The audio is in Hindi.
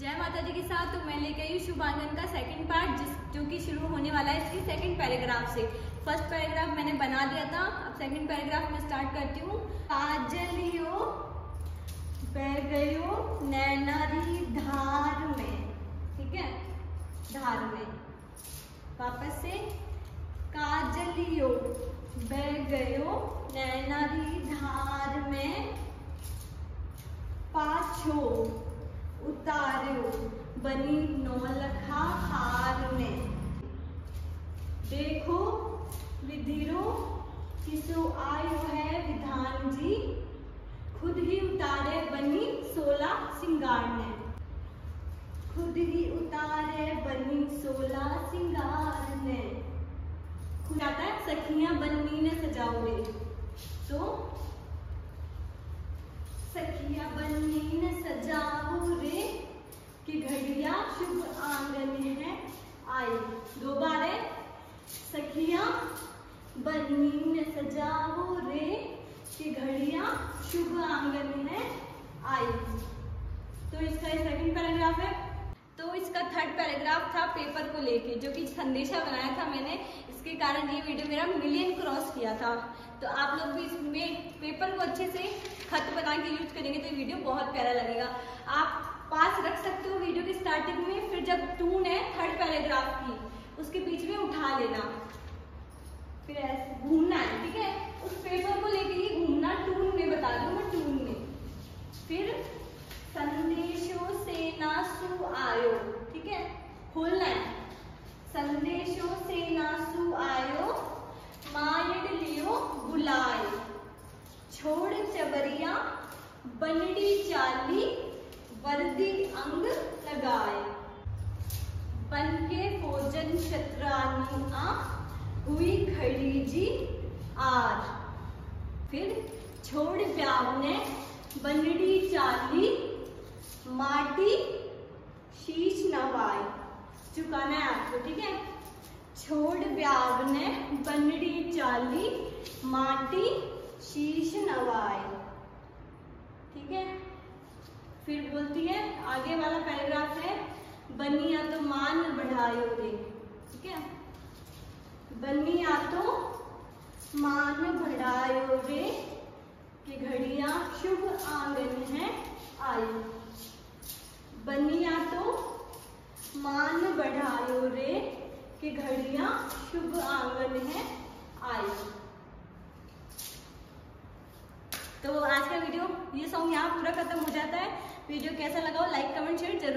जय माता दी के साथ तो मैं लेके आई शुभांगन का सेकंड पार्ट जिस जो कि शुरू होने वाला है इसके सेकंड पैराग्राफ से। फ़र्स्ट पैराग्राफ मैंने बना दिया था, अब सेकंड पैराग्राफ में स्टार्ट करती हूँ। काजलियो, बह गयो नैनारी धार में। ठीक है? धार में। वापस से। काजलियो, बह गयो नैनारी धार में पाछो उतार्यो बनी नौलखा हार ने देखो, विधिरो, किसो आयो है विधान जी। खुद ही उतारे बनी सोला सिंगार ने। खुद ही उतारे बनी सोला सिंगार ने। खुद आता है, सखियाँ बन्नी ने सजाओगे। तो सखिया बन्नी ने सजाओ रे कि घड़िया शुभ आँगन है आई दो बार है सखिया बन्नी ने सजाओ रे, कि घड़िया शुभ आँगन है आई तो इसका सेकंड पैराग्राफ है। तो इसका थर्ड पैराग्राफ था पेपर को लेके, जो कि संदेशा बनाया था मैंने। इसके कारण ये वीडियो मेरा मिलियन क्रॉस किया था। तो आप लोग भी इसमें पेपर को अच्छे से खत बना के यूज़ करेंगे तो ये वीडियो बहुत प्यारा लगेगा। आप पास रख सकते हो वीडियो के स्टार्टिंग में, फिर जब टून है थर्ड पैराग्राफ की, उसके बीच में उठा लेना फिर ऐसे घूमना है ठीक है उस पेपर को लेके ही घूमना टून में बता दूँ मैं टून में फिर संदेशो से नासु आयो। ठीक है? खोलना है। संदेशो से नासु आयो, मायड लियो बुलाए। छोड़ चबरिया, बनड़ी चाली, वर्दी अंग लगाए। बन के भोजन शतरानी आ, हुई खड़ी जी आर। फिर छोड़ ब्याव ने बनड़ी चाली, माटी शीश नवाई चुकाना है आपको, ठीक है? छोड़ ब्याव ने बनड़ी चाली, माटी, शीश नवाई ठीक है? फिर बोलती है, आगे वाला पैराग्राफ है, बनिया तो मान बढ़ायो रे ठीक है? बनिया तो मान बढ़ायो रे कि घड़िया शुभ आँगन है आई बनिया तो मान बढ़ायो रे के घड़िया शुभ आँगन है आयो। तो आज का वीडियो, ये सॉन्ग यहाँ पूरा खत्म हो जाता है। वीडियो कैसा लगा हो लाइक कमेंट शेयर ज़रूर